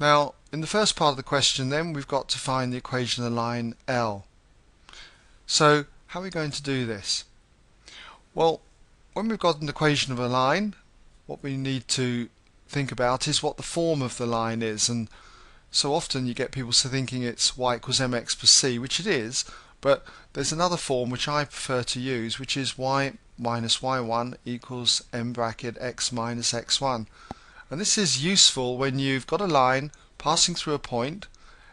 Now, in the first part of the question then, we've got to find the equation of the line L. So, how are we going to do this? Well, when we've got an equation of a line, what we need to think about is what the form of the line is. And so often you get people thinking it's y equals mx plus c, which it is, but there's another form which I prefer to use, which is y minus y1 equals m bracket x minus x1. And this is useful when you've got a line passing through a point,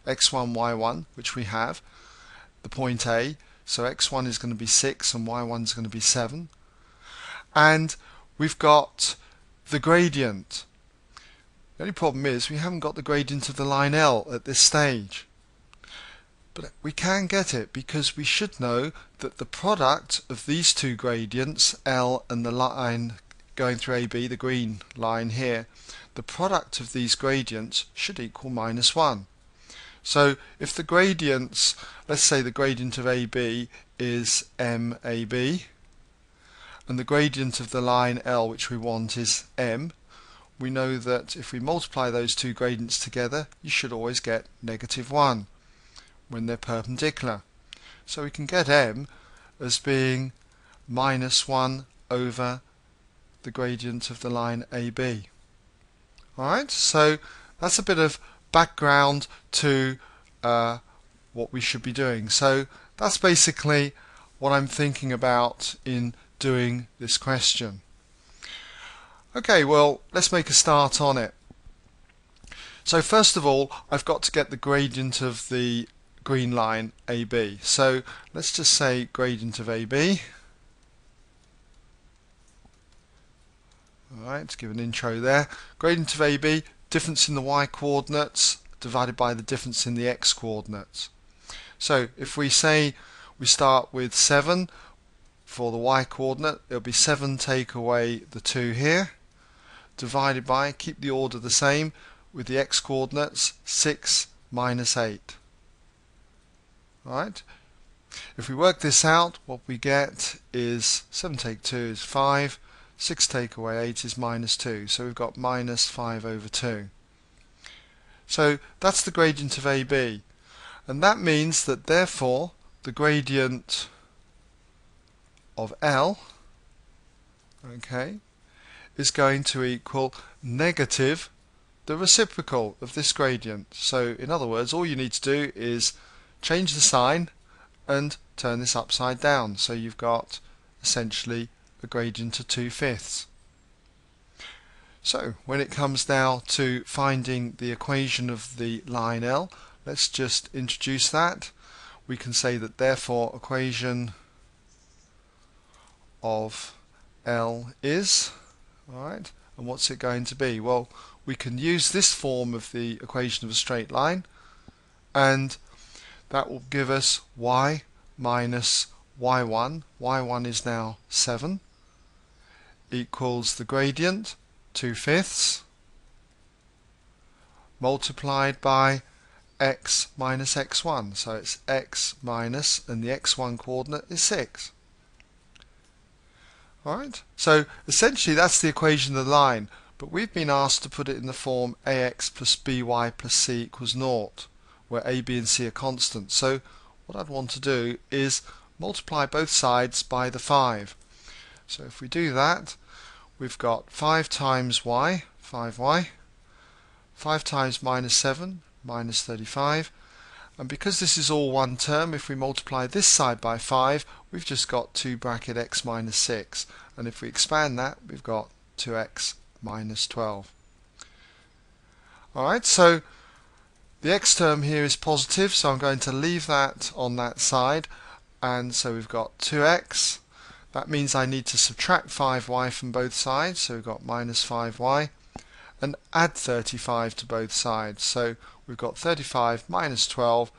x1, y1, which we have, the point A, so x1 is going to be 6 and y1 is going to be 7. And we've got the gradient. The only problem is we haven't got the gradient of the line L at this stage. But we can get it because we should know that the product of these two gradients, L and the line going through AB, the green line here, the product of these gradients should equal minus 1. So if the gradients, let's say the gradient of AB is MAB, and the gradient of the line L which we want is M, we know that if we multiply those two gradients together, you should always get negative 1 when they're perpendicular. So we can get M as being minus 1 over the gradient of the line AB. Alright, so that's a bit of background to uh, what we should be doing. So that's basically what I'm thinking about in doing this question. Okay, well, let's make a start on it. So first of all, I've got to get the gradient of the green line AB. So let's just say gradient of AB. Alright, to give an intro there. Gradient of AB, difference in the y coordinates divided by the difference in the x coordinates. So if we say we start with 7 for the y coordinate, it'll be 7 take away the 2 here, divided by, keep the order the same, with the x coordinates, 6 minus 8. Right? If we work this out, what we get is 7 take 2 is 5, 6 take away 8 is minus 2. So we've got minus 5 over 2. So that's the gradient of AB. And that means that therefore the gradient of L okay, is going to equal negative the reciprocal of this gradient. So in other words, all you need to do is change the sign and turn this upside down. So you've got essentially a gradient of 2 fifths. So when it comes now to finding the equation of the line L, let's just introduce that. We can say that therefore equation of L is, alright, and what's it going to be? Well, we can use this form of the equation of a straight line and that will give us y minus y1. y1 is now 7 equals the gradient 2 fifths multiplied by x minus x1 so it's x minus and the x1 coordinate is 6 alright so essentially that's the equation of the line. But we've been asked to put it in the form ax plus by plus c equals naught where a, b and c are constants. so what I'd want to do is multiply both sides by the 5 so if we do that we've got 5 times y, 5y, 5 times minus 7, minus 35, and because this is all one term, if we multiply this side by 5, we've just got 2 bracket x minus 6, and if we expand that, we've got 2x minus 12. Alright, so the x term here is positive, so I'm going to leave that on that side, and so we've got 2x that means I need to subtract 5y from both sides, so we've got minus 5y, and add 35 to both sides. So we've got 35 minus 12,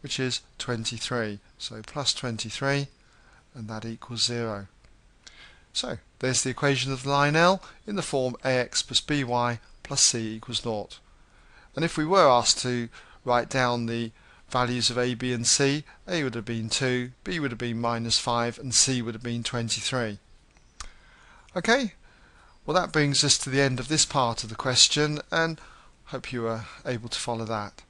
which is 23. So plus 23, and that equals 0. So there's the equation of the line L in the form ax plus by plus c equals 0. And if we were asked to write down the values of a, b and c, a would have been 2, b would have been minus 5 and c would have been 23. Okay, well that brings us to the end of this part of the question and Hope you were able to follow that.